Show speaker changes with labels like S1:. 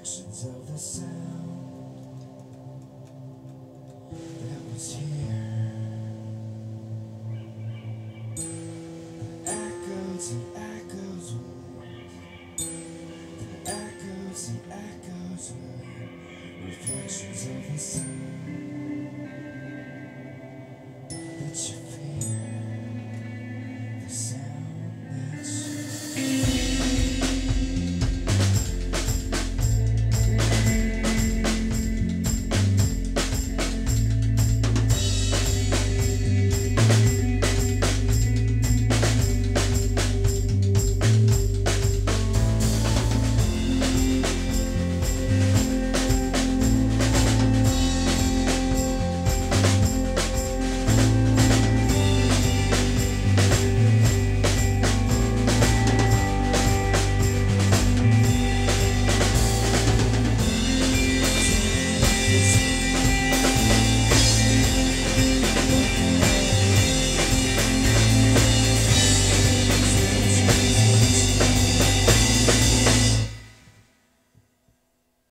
S1: reflections of the sound that was here.